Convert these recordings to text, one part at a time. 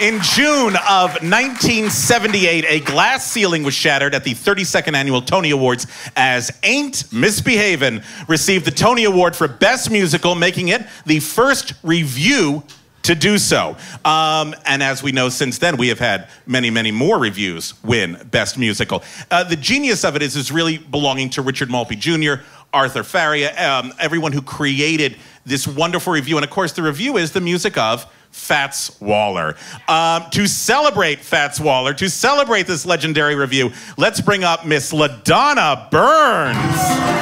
In June of 1978, a glass ceiling was shattered at the 32nd Annual Tony Awards as Ain't Misbehavin' received the Tony Award for Best Musical, making it the first revue to do so. Um, and as we know since then, we have had many, many more revues win Best Musical. Uh, the genius of it is, is really belonging to Richard Maltby Jr., Arthur Faria, um, everyone who created this wonderful revue. And of course, the revue is the music of Fats Waller. Um, to celebrate Fats Waller, to celebrate this legendary revue, let's bring up Miss LaDonna Burns.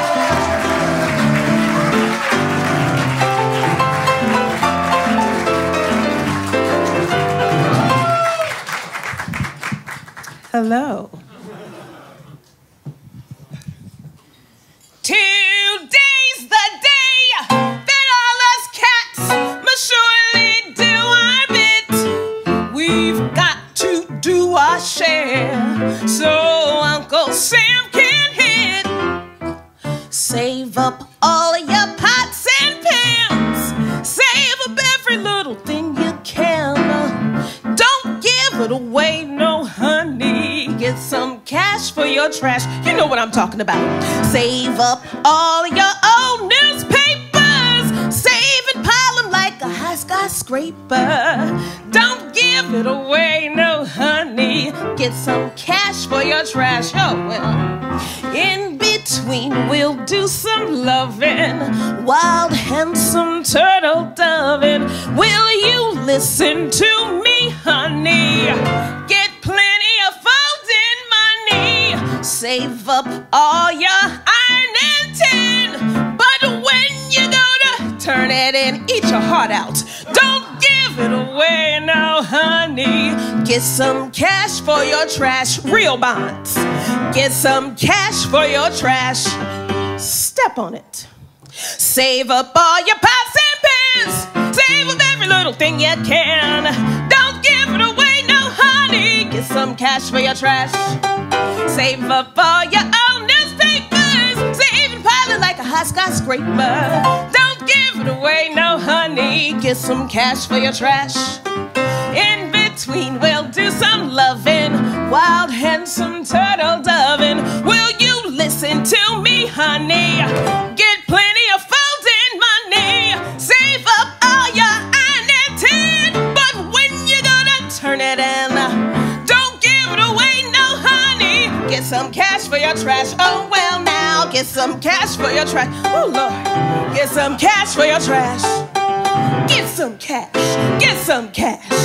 Hello. Do our share so Uncle Sam can hit. Save up all of your pots and pans. Save up every little thing you can. Don't give it away, no honey. Get some cash for your trash. You know what I'm talking about. Save up all of your old newspapers. Save and pile them like a high skyscraper. Don't give it away, no honey. Get some cash for your trash. Oh, well. In between, we'll do some loving. Wild, handsome turtle doving. Will you listen to me, honey? Get plenty of folding money. Save up all your iron and tin. But when you go to turn it in, eat your heart out. Don't it away now, honey. Get some cash for your trash, real bonds. Get some cash for your trash. Step on it. Save up all your pots and pans. Save up every little thing you can. Don't give it away, no honey. Get some cash for your trash. Save up all your old newspapers. Save and pile it like a high skyscraper. Don't give it away, no honey. Get some cash for your trash. In between, we'll do some loving. Wild, handsome turtle doving. Will you listen to me, honey? Get plenty of folding money. Save up all your and. But when you gonna turn it in, don't give it away, no honey. Get some cash for your trash. Oh well, now get some cash for your trash. Oh Lord, get some cash for your trash. Get some cash, get some cash,